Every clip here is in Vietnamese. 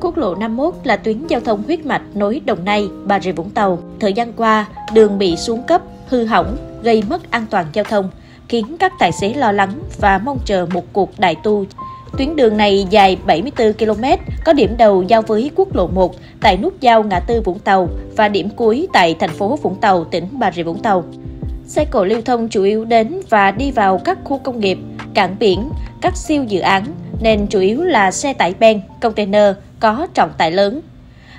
Quốc lộ 51 là tuyến giao thông huyết mạch nối Đồng Nai, Bà Rịa Vũng Tàu. Thời gian qua, đường bị xuống cấp, hư hỏng, gây mất an toàn giao thông, khiến các tài xế lo lắng và mong chờ một cuộc đại tu. Tuyến đường này dài 74 km, có điểm đầu giao với quốc lộ 1 tại nút giao ngã tư Vũng Tàu và điểm cuối tại thành phố Vũng Tàu, tỉnh Bà Rịa Vũng Tàu. Xe cộ lưu thông chủ yếu đến và đi vào các khu công nghiệp, cảng biển, các siêu dự án, nên chủ yếu là xe tải ben, container có trọng tải lớn.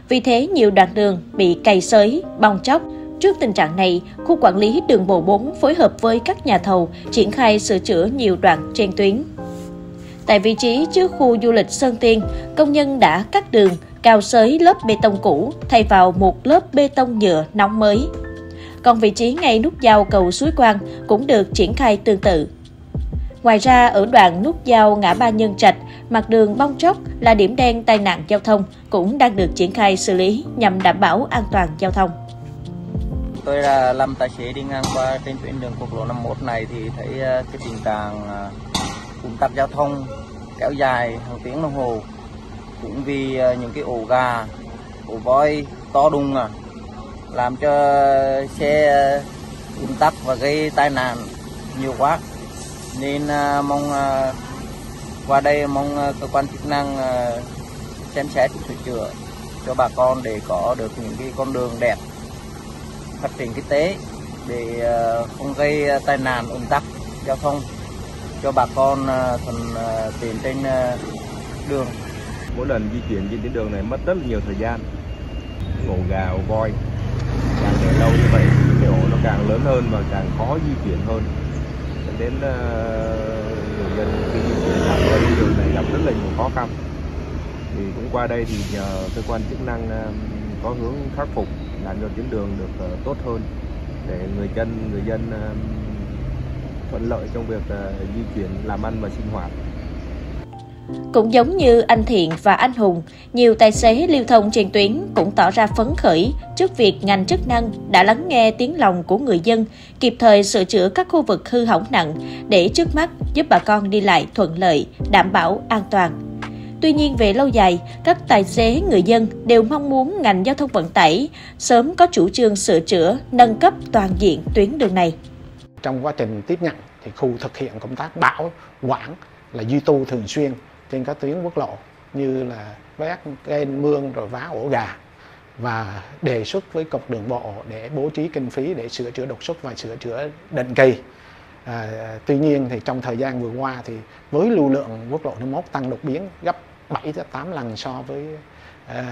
Vì thế, nhiều đoạn đường bị cày xới, bong chóc. Trước tình trạng này, khu quản lý đường bộ 4 phối hợp với các nhà thầu triển khai sửa chữa nhiều đoạn trên tuyến. Tại vị trí trước khu du lịch Sơn Tiên, công nhân đã cắt đường, cao xới lớp bê tông cũ thay vào một lớp bê tông nhựa nóng mới. Còn vị trí ngay nút giao cầu Suối Quang cũng được triển khai tương tự. Ngoài ra, ở đoạn nút giao ngã ba Nhân Trạch, mặt đường bong chóc là điểm đen tai nạn giao thông cũng đang được triển khai xử lý nhằm đảm bảo an toàn giao thông. Tôi là làm tài xế đi ngang qua trên tuyến đường quốc lộ 51 này thì thấy ờ, cái tình trạng ờ, ùn tắc giao thông kéo dài hàng tiếng đồng hồ cũng vì ờ, những cái ổ gà, ổ voi to đùng à làm cho xe uh, ùn tắc và gây tai nạn nhiều quá. Nên uh, mong uh, qua đây mong cơ quan chức năng xem xét sửa chữa cho bà con để có được những cái con đường đẹp, phát triển kinh tế để không gây tai nạn ùn tắc giao thông cho bà con thuận tiện trên đường. Mỗi lần di chuyển trên tuyến đường này mất rất là nhiều thời gian. Ngổ gà ổ voi càng để lâu như vậy cái ổ nó càng lớn hơn và càng khó di chuyển hơn. Dẫn đến uh, người dân khi di chuyển thẳng qua đường này gặp rất là nhiều khó khăn. Thì cũng qua đây thì nhờ cơ quan chức năng uh, có hướng khắc phục làm cho tuyến đường được uh, tốt hơn để người dân người dân uh, thuận lợi trong việc uh, di chuyển làm ăn và sinh hoạt cũng giống như anh Thiện và anh Hùng, nhiều tài xế lưu thông trên tuyến cũng tỏ ra phấn khởi trước việc ngành chức năng đã lắng nghe tiếng lòng của người dân, kịp thời sửa chữa các khu vực hư hỏng nặng để trước mắt giúp bà con đi lại thuận lợi, đảm bảo an toàn. Tuy nhiên về lâu dài, các tài xế người dân đều mong muốn ngành giao thông vận tải sớm có chủ trương sửa chữa, nâng cấp toàn diện tuyến đường này. Trong quá trình tiếp nhận thì khu thực hiện công tác bảo quản là duy tu thường xuyên trên các tuyến quốc lộ như là vét kênh mương rồi vá ổ gà. Và đề xuất với cục đường bộ để bố trí kinh phí để sửa chữa đột xuất và sửa chữa định kỳ. À, tuy nhiên thì trong thời gian vừa qua thì với lưu lượng quốc lộ 51 tăng đột biến gấp 7 8 lần so với à,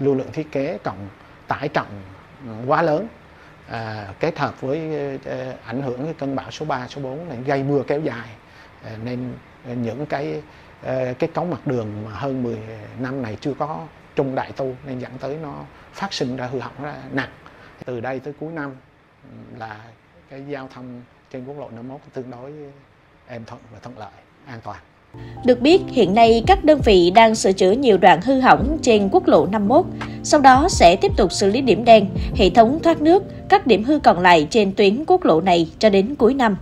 lưu lượng thiết kế cộng tải trọng quá lớn. À, kết hợp với à, ảnh hưởng cái cơn bão số 3 số 4 này gây mưa kéo dài. À, nên những cái Ờ, cái cống mặt đường mà hơn 10 năm này chưa có trung đại tu nên dẫn tới nó phát sinh ra hư hỏng ra nặng. Từ đây tới cuối năm ừ, là cái giao thông trên quốc lộ 51 tương đối êm thuận và thuận lợi an toàn. Được biết, hiện nay các đơn vị đang sửa chữa nhiều đoạn hư hỏng trên quốc lộ 51, sau đó sẽ tiếp tục xử lý điểm đen, hệ thống thoát nước, các điểm hư còn lại trên tuyến quốc lộ này cho đến cuối năm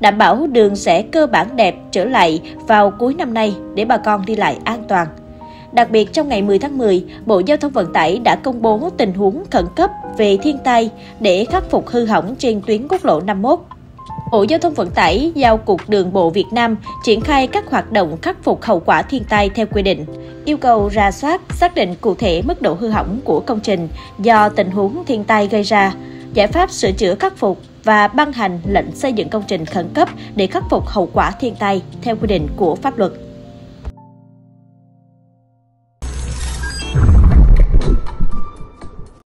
đảm bảo đường sẽ cơ bản đẹp trở lại vào cuối năm nay để bà con đi lại an toàn. Đặc biệt trong ngày 10 tháng 10, Bộ Giao thông Vận tải đã công bố tình huống khẩn cấp về thiên tai để khắc phục hư hỏng trên tuyến quốc lộ 51. Bộ Giao thông Vận tải giao Cục Đường bộ Việt Nam triển khai các hoạt động khắc phục hậu quả thiên tai theo quy định, yêu cầu ra soát, xác định cụ thể mức độ hư hỏng của công trình do tình huống thiên tai gây ra, giải pháp sửa chữa khắc phục và ban hành lệnh xây dựng công trình khẩn cấp để khắc phục hậu quả thiên tai theo quy định của pháp luật.